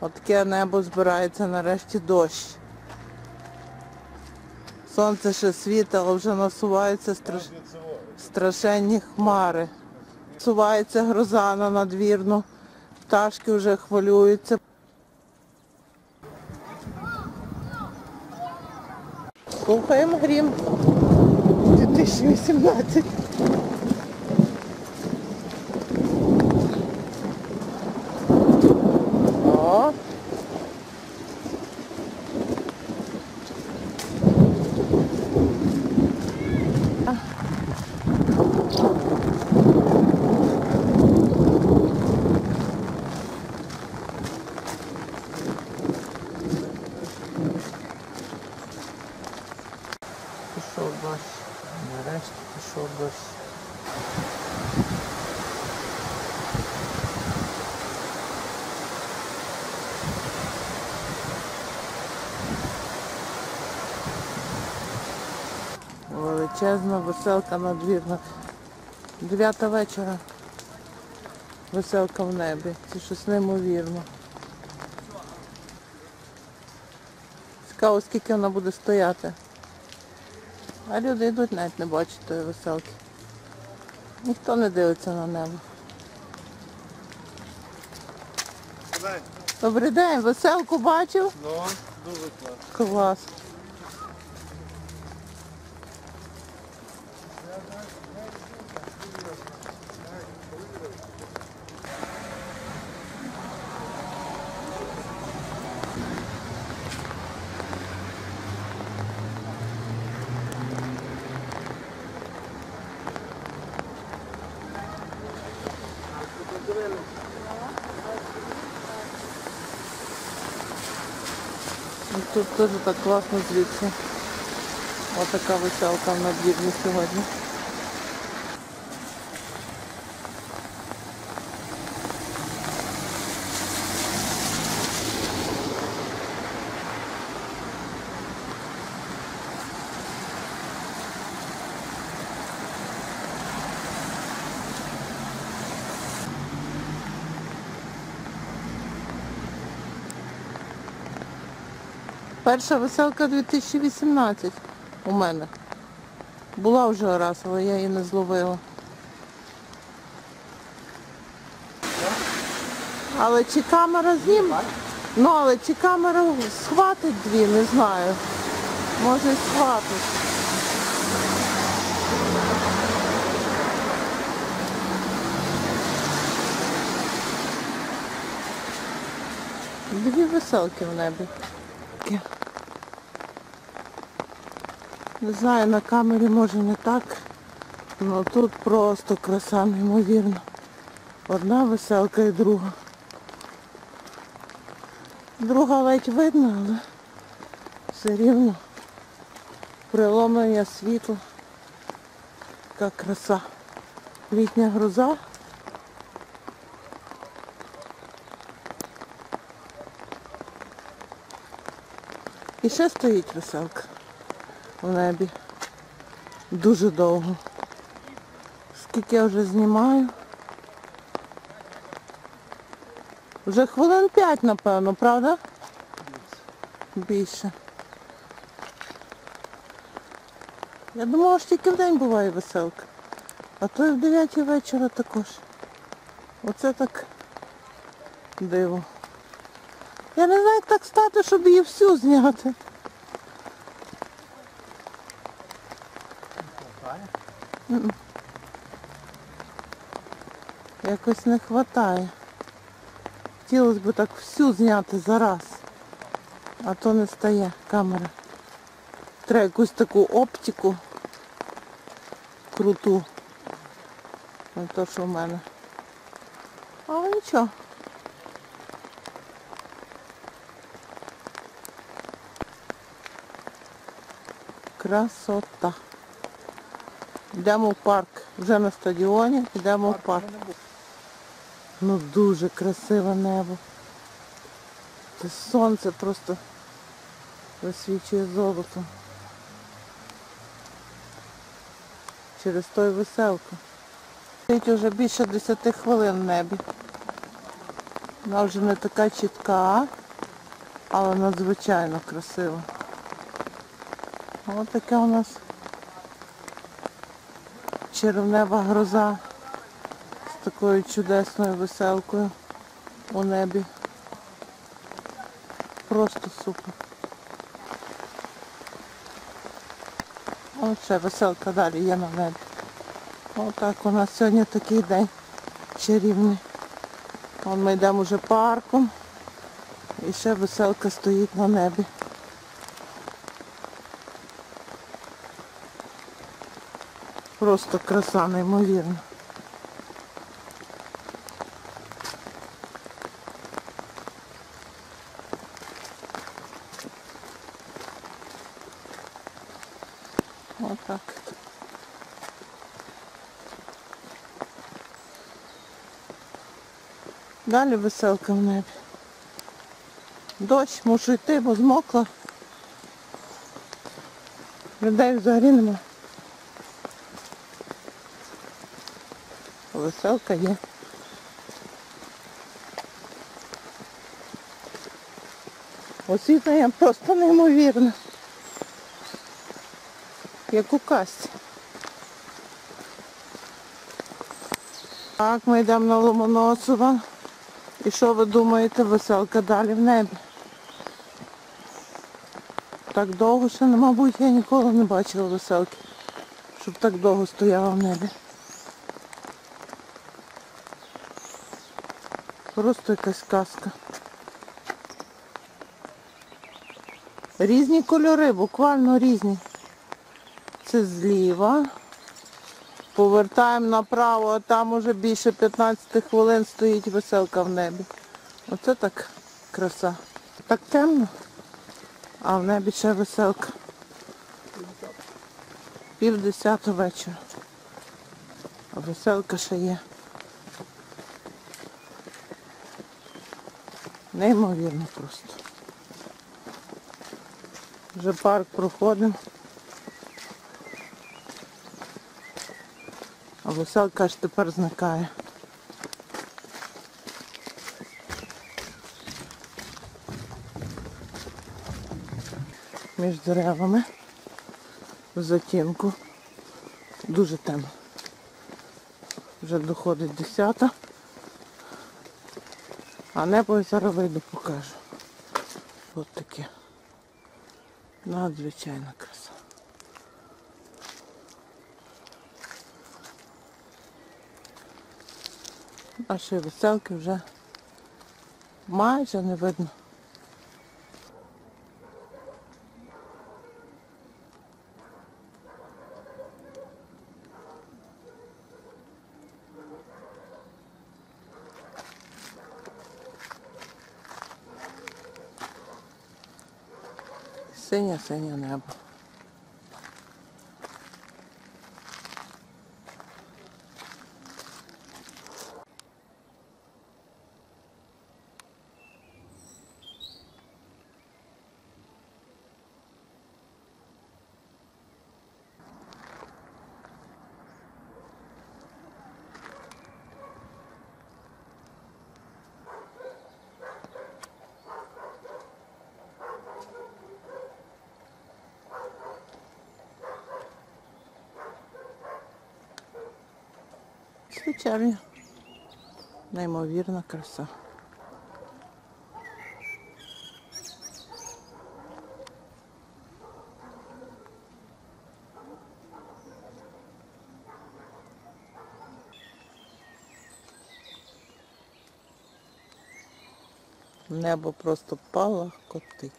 Отаке небо збирається нарешті дощ. Сонце ще світить, але вже насуваються страш... страшенні хмари. Сувається гроза на надвірну. Пташки вже хвилюються. Слухаємо грім 2018. О, пішов дощ. Нарешті пішов дощ. Величезна веселка надвірна. Дев'ята вечора. Веселка в небі. Це щось неймовірно. Цікаво, скільки вона буде стояти. А люди йдуть, навіть не бачать тої веселки. Ніхто не дивиться на небо. Добрий день, веселку бачив? Ну, дуже класно. Клас. Тут теж так класно звідси. Ось така веселка в надвірні сьогодні. Перша веселка 2018 у мене. Була вже раз, але я її не зловила. Але чи камера зніме? Ну, але чи камера схватить дві, не знаю. Може і схватить. Дві веселки в небі. Таке. Не знаю, на камері може не так, але тут просто краса неймовірна. Одна веселка і друга. Друга ледь видно, але все рівно приломлення світла. Така краса. Літня гроза. І ще стоїть веселка в небі. Дуже довго. Скільки я вже знімаю. Вже хвилин п'ять, напевно, правда? Більше. Я думала, що тільки в день буває веселка. А то і в 9 вечора також. Оце так диво. Я не знаю, як так стати, щоб її всю зняти. Якось не вистачає. Хотілося б так всю зняти за раз. А то не стає камера. Треба якусь таку оптику круту. Не то, що в мене. Але нічого. Красота. Йдемо в парк. Вже на стадіоні, йдемо в парк. Ну дуже красиве небо. Це сонце просто висвічує золото. Через той веселку. Стоїть уже більше 10 хвилин в небі. Вона вже не така чітка, але надзвичайно красива. Ось така у нас червнева гроза з такою чудесною веселкою у небі. Просто супер. Ще веселка далі є на небі. Отак у нас сьогодні такий день чарівний. Ми йдемо вже парком. І ще веселка стоїть на небі. Просто краса неймовірна. Отак. Далі веселка в небі. Дощ, мушу йти, бо змокла. Людей взагалі нема. Веселка є. Освітлення просто неймовірне. Як у касті. Так, ми йдемо на Ломоносова. І що ви думаєте, веселка далі в небі? Так довго ще, ну, мабуть, я ніколи не бачила веселки, щоб так довго стояла в небі. Просто якась казка. Різні кольори, буквально різні. Це зліва. Повертаємо направо, а там уже більше 15 хвилин стоїть веселка в небі. Оце так краса. Так темно, а в небі ще веселка. Пів десятого вечора. А веселка ще є. Неймовірно просто. Вже парк проходимо. А веселка аж тепер зникає. Між деревами в затінку. Дуже темно. Вже доходить десята. А небо я зараз вийду покажу. Ось таке. Надзвичайна краса. Нашої веселки вже майже не видно. Синє синє небо. Звичайно. Неймовірна краса. Небо просто палахкотить.